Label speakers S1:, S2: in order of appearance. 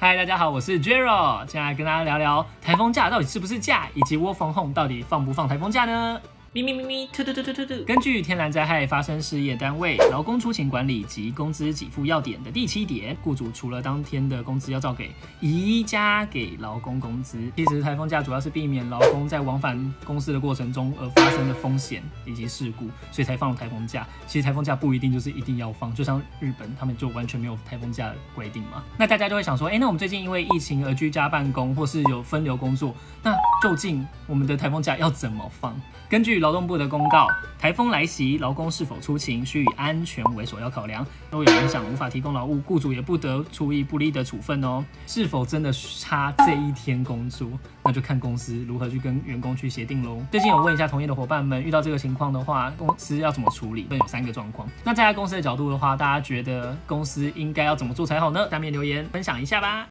S1: 嗨，大家好，我是 Jero，接下来跟大家聊聊台风假到底是不是假，以及窝房 Home 到底放不放台风假呢？咪咪咪咪，突突突突突突。根据天然灾害发生事业单位劳工出勤管理及工资给付要点的第七点，雇主除了当天的工资要照给，宜加给劳工工资。其实台风假主要是避免劳工在往返公司的过程中而发生的风险以及事故，所以才放了台风假。其实台风假不一定就是一定要放，就像日本他们就完全没有台风假的规定嘛。那大家就会想说，哎，那我们最近因为疫情而居家办公，或是有分流工作，那究竟我们的台风假要怎么放？根据劳动部的公告，台风来袭，劳工是否出勤需以安全为首要考量。若有影响无法提供劳务，雇主也不得处以不利的处分哦。是否真的差这一天工作，那就看公司如何去跟员工去协定喽。最近有问一下同业的伙伴们，遇到这个情况的话，公司要怎么处理？有三个状况。那站在公司的角度的话，大家觉得公司应该要怎么做才好呢？下面留言分享一下吧。